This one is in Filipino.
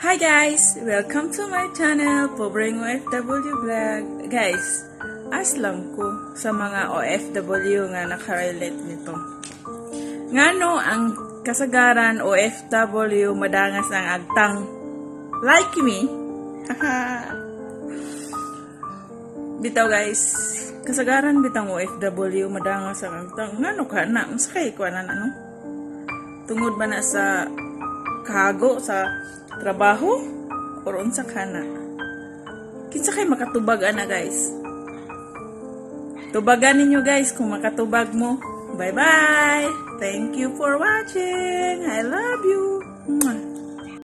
Hi guys! Welcome to my channel, Pobreng OFW Vlog. Guys, aslam ko sa mga OFW nga nakarelate nito. Ngano ang kasagaran OFW madangas ang agtang like me? bitaw guys, kasagaran bitang OFW madangas ang agtang ngano ka na, masakay ko na ano? Tungod ba na sa kago sa trabaho or unsa kana kinsa kay makatubag ana guys? Tubagan ninyo guys kung makatubag mo. Bye bye thank you for watching. I love you.